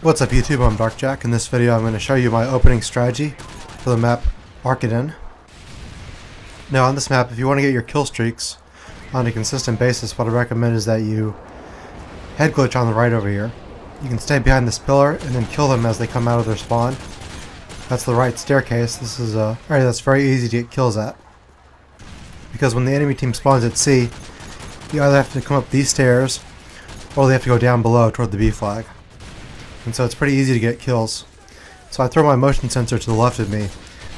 What's up YouTube, I'm Dark Jak. In this video I'm going to show you my opening strategy for the map Arkaden. Now on this map, if you want to get your kill streaks on a consistent basis, what I recommend is that you head glitch on the right over here. You can stay behind this pillar and then kill them as they come out of their spawn. That's the right staircase. This is uh, a area that's very easy to get kills at. Because when the enemy team spawns at C, you either have to come up these stairs or they have to go down below toward the B flag and so it's pretty easy to get kills. So I throw my motion sensor to the left of me.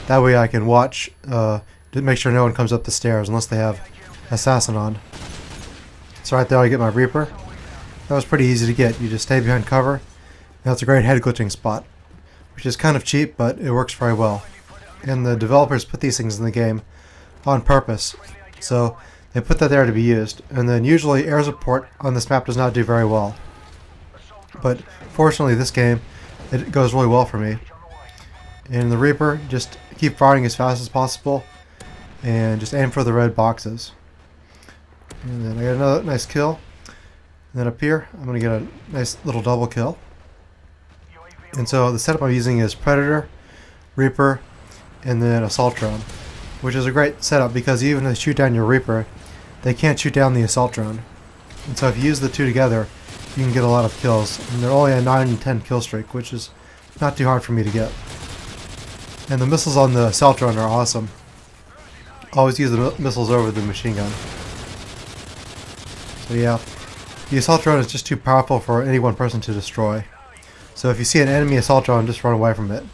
That way I can watch uh, to make sure no one comes up the stairs unless they have Assassin on. So right there I get my Reaper. That was pretty easy to get. You just stay behind cover. That's a great head glitching spot, which is kind of cheap, but it works very well. And the developers put these things in the game on purpose. So they put that there to be used. And then usually air support on this map does not do very well. But fortunately this game, it goes really well for me. And the Reaper, just keep firing as fast as possible and just aim for the red boxes. And then I got another nice kill. And then up here, I'm going to get a nice little double kill. And so the setup I'm using is Predator, Reaper, and then Assault Drone. Which is a great setup because even if they shoot down your Reaper, they can't shoot down the Assault Drone. And so if you use the two together, you can get a lot of kills. And they're only a 9 and 10 kill streak, which is not too hard for me to get. And the missiles on the assault drone are awesome. Always use the missiles over the machine gun. So yeah, the assault drone is just too powerful for any one person to destroy. So if you see an enemy assault drone, just run away from it.